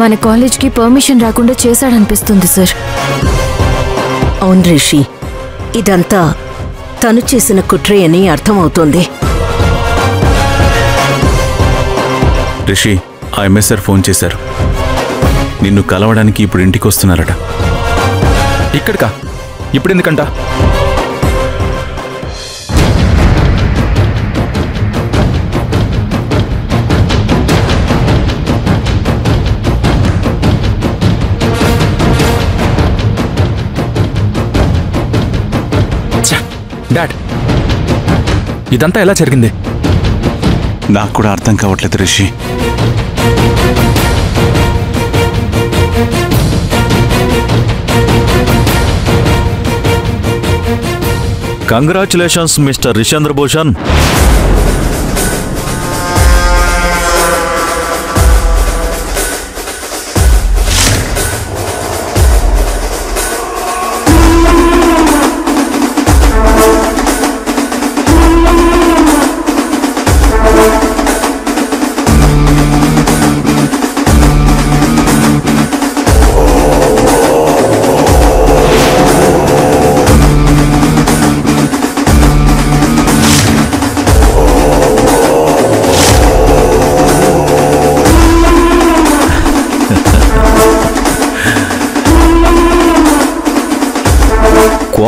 మన కాలేజ్కి పర్మిషన్ రాకుండా చేశాడనిపిస్తుంది సార్. అవును రిషి. ఇదంతా తను చేసిన కుట్రే అని అర్థమవుతోంది. రిషి ఆ ఎంఎస్ఆర్ ఫోన్ చేశారు. నిన్ను కలవడానికి ఇప్పుడు ఇంటికి వస్తున్నారట ఇక్కడికా? ఇప్పుడు డాడ్ ఇదంతా ఎలా జరిగింది? నాకు కూడా అర్థం కావట్లేదు రిషి. కంగ్రాచులేషన్స్ మిస్టర్ రిషేంద్ర భూషణ్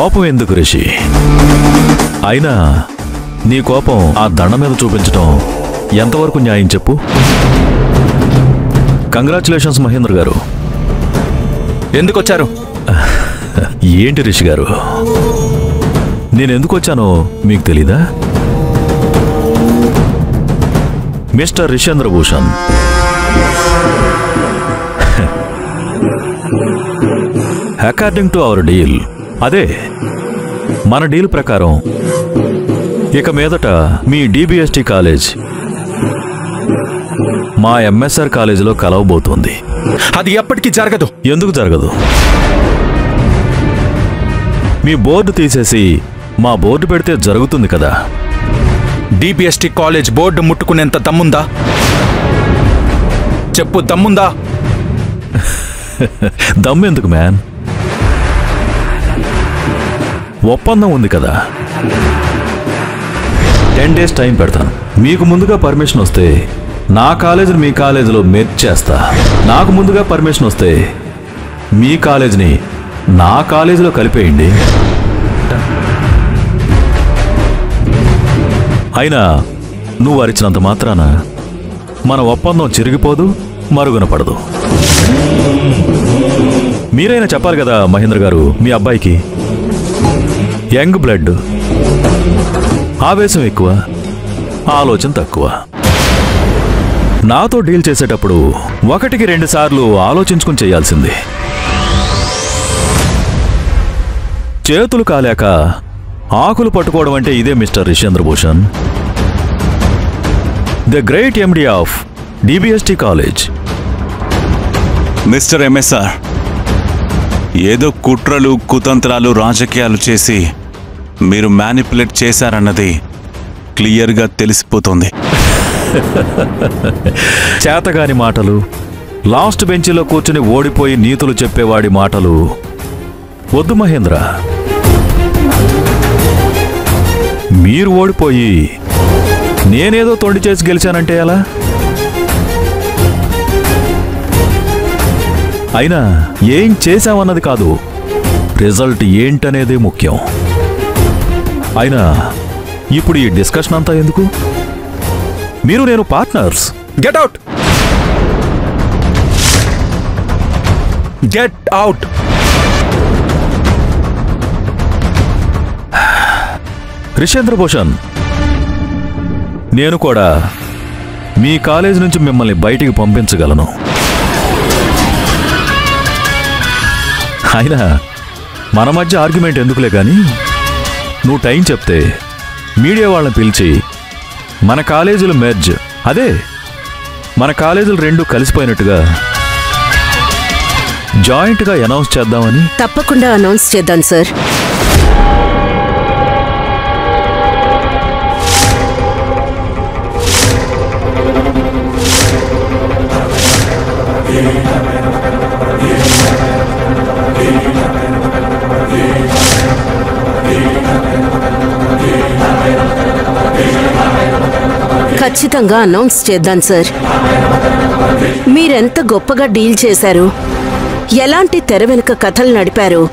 కోపం ఎందుకు రిషి? అయినా నీ కోపం ఆ దండ మీద చూపించటం ఎంతవరకు న్యాయం చెప్పు? కంగ్రాచులేషన్స్ మహేంద్ర గారు. ఎందుకు వచ్చారు ఏంటి రిషి గారు? నేను ఎందుకు వచ్చానో మీకు తెలీదా? Mister Rishendra Bhushan according to our deal అదే మన డీల్ ప్రకారం ఇక మీదట మీ డిబిఎస్టి కాలేజ్ మా ఎంఎస్ఆర్ కాలేజీలో కలవబోతోంది. అది ఎప్పటికీ జరగదు. ఎందుకు జరగదు? మీ బోర్డు తీసేసి మా బోర్డు పెడితే జరుగుతుంది కదా? డిబిఎస్టి కాలేజ్ బోర్డు ముట్టుకునేంత దమ్ముందా? చెప్పు దమ్ముందా? దమ్మెందుకు మ్యాన్? ఒప్పందం ఉంది కదా. టెన్ డేస్ టైం పెడతాను. మీకు ముందుగా పర్మిషన్ వస్తే నా కాలేజీని మీ కాలేజీలో మెర్చ్ చేస్తా. నాకు ముందుగా పర్మిషన్ వస్తే మీ కాలేజీని నా కాలేజీలో కలిపేయండి. అయినా నువ్వు అరిచినంత మాత్రాన మన ఒప్పందం చిరిగిపోదు మరుగున పడదు మీరైనా చెప్పాలి కదా మహేంద్ర గారు మీ అబ్బాయికి? Young blood. ఆవేశం ఎక్కువ ఆలోచన తక్కువ. నాతో డీల్ చేసేటప్పుడు ఒకటికి రెండు సార్లు ఆలోచించుకుని చేయాల్సింది. చేతులు కాలేక ఆకులు పట్టుకోవడం అంటే ఇదే mister Rishendra Bhushan the great MD of DBST college. Mister MSR ఏదో కుట్రలు కుతంత్రాలు రాజకీయాలు చేసి మీరు మ్యానిపులేట్ చేశారన్నది క్లియర్గా తెలిసిపోతుంది. చేతగాని మాటలు లాస్ట్ బెంచిలో కూర్చుని ఓడిపోయి నీతులు చెప్పేవాడి మాటలు వద్దు మహేంద్ర. మీరు ఓడిపోయి నేనేదో తొండి చేసి గెలిచానంటే ఎలా? అయినా ఏం చేశామన్నది కాదు రిజల్ట్ ఏంటనేదే ముఖ్యం. అయినా ఇప్పుడు ఈ డిస్కషన్ అంతా ఎందుకు? మీరు నేను partners. Get out. Get out. Rishendra Bhushan నేను కూడా మీ కాలేజ్ నుంచి మిమ్మల్ని బయటికి పంపించగలను. అయినా మన మధ్య ఆర్గ్యుమెంట్ ఎందుకులే కానీ నువ్వు టైం చెప్తే మీడియా వాళ్ళని పిలిచి మన కాలేజీలు మెర్జ్. అదే మన కాలేజీలు రెండు కలిసిపోయినట్టుగా జాయింట్గా అనౌన్స్ చేద్దామని. తప్పకుండా అనౌన్స్ చేద్దాం సార్. ఖచ్చితంగా అనౌన్స్ చేద్దాం సార్. మీరెంత గొప్పగా డీల్ చేశారు? ఎలాంటి తెర వెనుక కథలు నడిపారు?